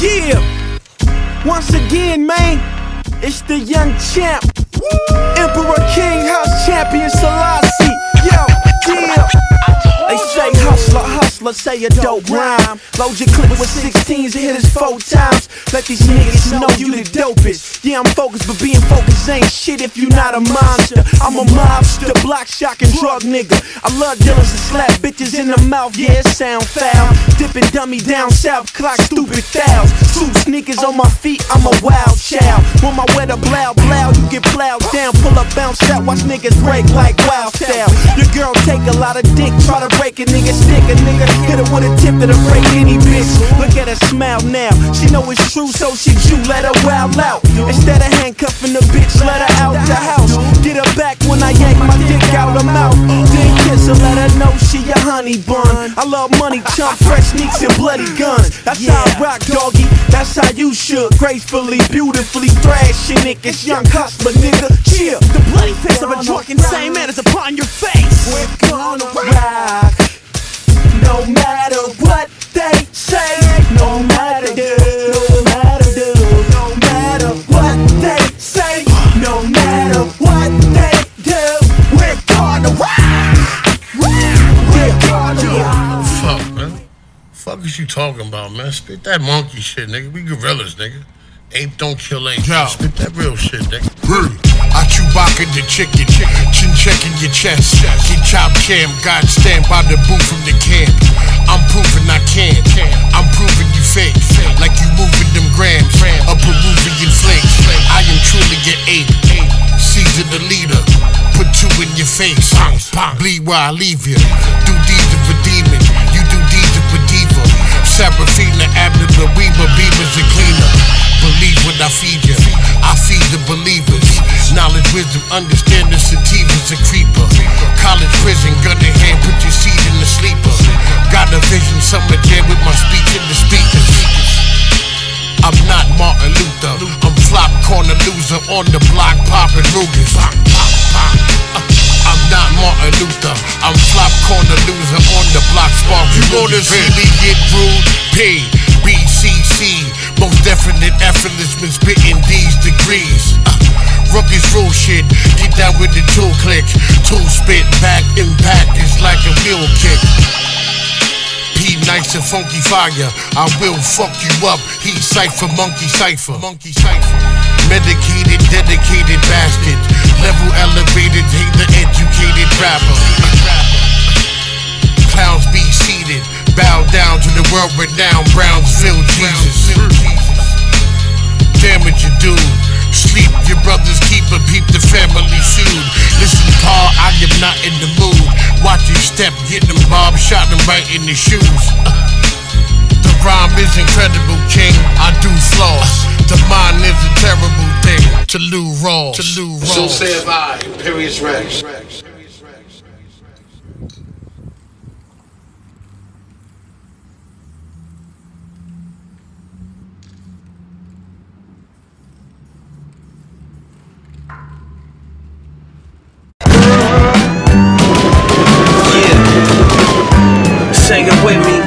Yeah, once again, man, it's the young champ, Emperor King House Champion Selassie. Yo, yeah. They say hustler, hustler, say a dope rhyme. Load your clip with 16s and hit us four times. Let these niggas know you the dopest. Yeah, I'm focused, but being focused ain't shit if you not a monster. I'm a mobster, The block shocking drug nigga. I love dealers and slap bitches in the mouth, yeah, it sound foul. Dipping dummy down south, clock stupid thoughs. Two sneakers on my feet, I'm a wild child. When my weather blow, blow, you get plowed bounce out, watch niggas break like wild style. Your girl take a lot of dick, try to break a nigga stick. A nigga hit her with a tip that'll break any bitch. Look at her smile now. She know it's true, so she Jew, let her wild out. Instead of handcuffing the bitch, let her out the house. Get her back when I yank my dick out her mouth. Then kiss her, let her know she a honey bun. I love money, chump, fresh sneaks, and bloody That's how I rock, doggy. That's how you should. Gracefully, beautifully thrashing niggas. Young hustler, nigga. Chill. The bloody face of a drunk insane man is upon your face. We're gonna rock. Fuck is you talking about, man? Spit that monkey shit, nigga. We gorillas, nigga. Ape don't kill ape. Yo. Spit that real shit, nigga. I Chewbacca the chicken, chin checking your chest. Get chop cam, God stand by the booth from the camp. I'm proving I can. I'm proving you fake, like you moving them grams. A Peruvian flake. I am truly your ape. Caesar the leader. Put two in your face. Bleed while I leave you. Do deeds of a Beavers, and cleaner. Believe what I feed you. I feed the believers. Knowledge, wisdom, understanding, sativa's a creeper. College, prison, gun in hand, put your seed in the sleeper. Got a vision, summer jam with my speech in the speakers. I'm not Martin Luther. I'm flop corner loser on the block popping Rugers. I'm not Martin Luther. I'm flop corner loser on the block sparking You wanna see me get rude? P, B, C, C. Most definite effortless been spitting these degrees. Uh, Rookies rule shit. Get down with the tool click. Tool spit back impact is like a wheel kick. P nice and funky fire. I will fuck you up. He cipher, monkey cipher. Monkey cipher. Medicated, dedicated bastard. Level elevated, hate the educated rapper. Clowns be seated. Bow down to the world renowned Brownsville Jesus. Damage you do. Sleep, your brother's keeper, peep the family feud. Listen, Paul, I am not in the mood. Watch your step, get them bob, shot them right in the shoes. Uh, the rhyme is incredible, king. I do floss. The mind is a terrible thing. To Lou Rawls. To Lou Rawls. So say I, Imperius Rex. Rex. Sing it with me,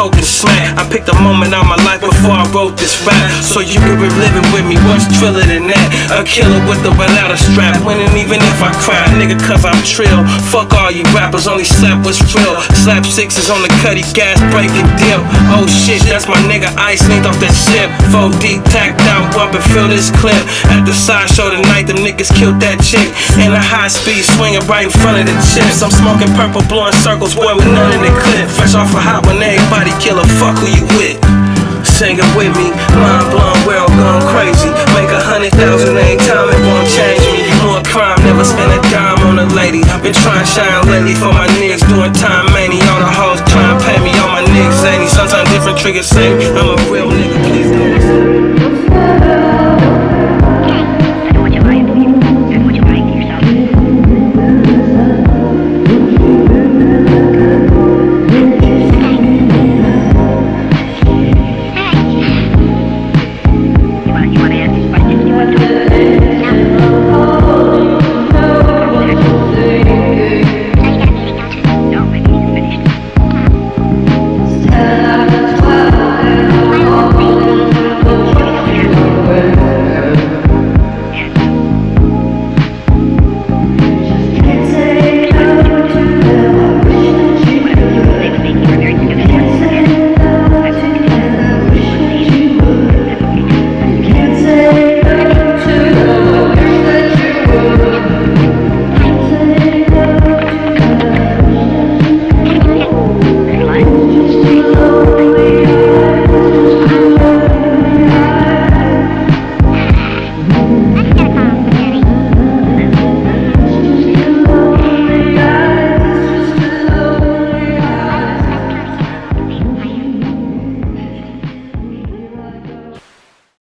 coke and. I picked a moment out my before I wrote this rap, so you could be living with me. What's triller than that? A killer with or without a strap, winning even if I cry, nigga, cause I'm trill. Fuck all you rappers, only slap was drill. Slap sixes on the cutty gas, break it deal. Oh shit, that's my nigga Ice linked off that ship. 4 deep tacked out, bump and fill this clip. At the sideshow tonight, them niggas killed that chick. In a high speed swinging right in front of the chips. I'm smoking purple, blowing circles, boy, with none in the clip. Fresh off a hot when everybody kill a fuck who you with. With me, mind blown, world gone crazy. Make a hundred thousand ain't time, it won't change me. More crime, never spend a dime on a lady. Been trying to shine lately for my niggas doing time, many. All the hoes trying to pay me, all my niggas zany. Sometimes different triggers say I'm a real nigga.